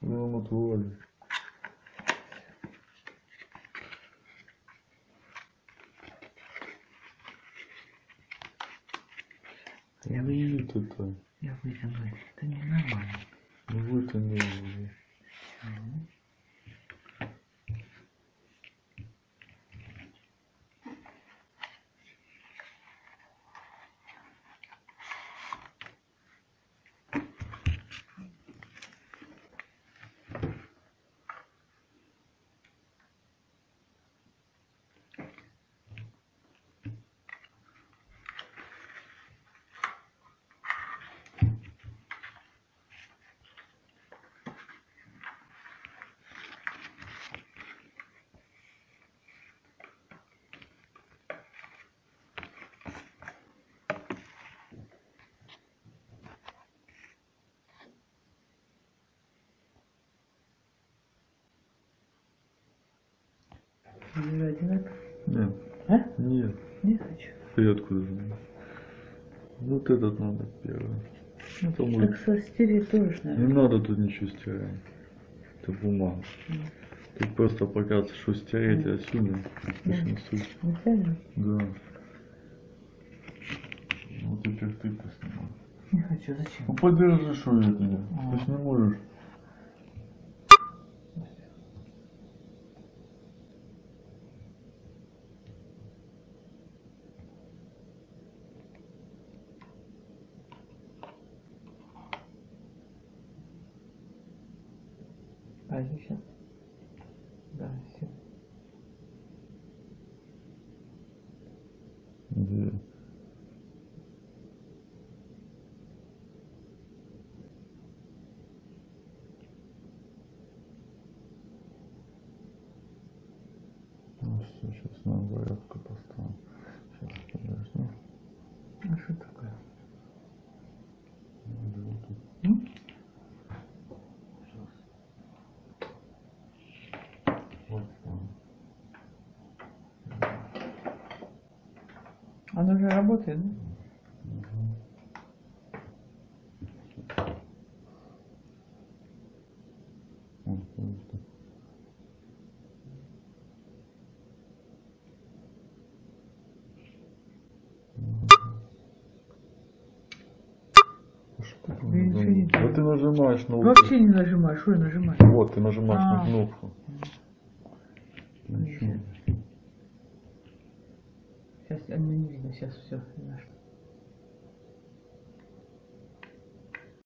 Вот вроде. Я Ну, это, Я вытяну. Это ненормально. ну вот они уже. Забирать надо? Нет, А? нет. Не хочу. Ты откуда знаешь? Вот этот надо первый. Ну, Так уже- со стереть тоже ж Не надо. тут ничего стирать. Это бумага. Тут просто показывается, что стереть отсюда. Это ж не суть. Не? Да. Вот теперь ты поснимай. Не хочу. Зачем? Ну подержи, что я тебе. А. Ты ж не можешь. А, еще. Да, все. Где? Ну все, сейчас на зарядку поставим. Сейчас, подожди. А что такое? Надо вот тут. М? Вот там. Оно уже работает, да? А ты нажимаешь на вот Вообще не нажимаешь. Что я нажимаю? Вот, ты нажимаешь на А. кнопку. Ничего. Сейчас, а, не видно, сейчас все.